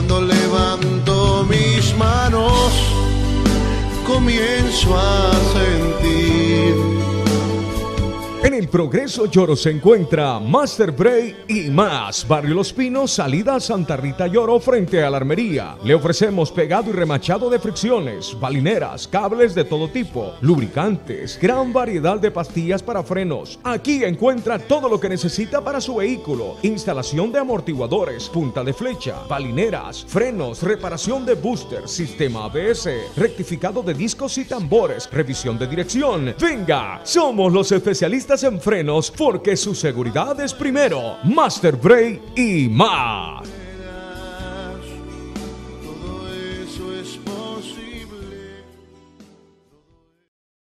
Cuando levanto mis manos, comienzo a sentir en el Progreso Lloro se encuentra Master Bray y más. Barrio Los Pinos, salida Santa Rita Lloro frente a la armería. Le ofrecemos pegado y remachado de fricciones, balineras, cables de todo tipo, lubricantes, gran variedad de pastillas para frenos. Aquí encuentra todo lo que necesita para su vehículo. Instalación de amortiguadores, punta de flecha, balineras, frenos, reparación de booster, sistema ABS, rectificado de discos y tambores, revisión de dirección. Venga, somos los especialistas en frenos porque su seguridad es primero. Master Brake y más.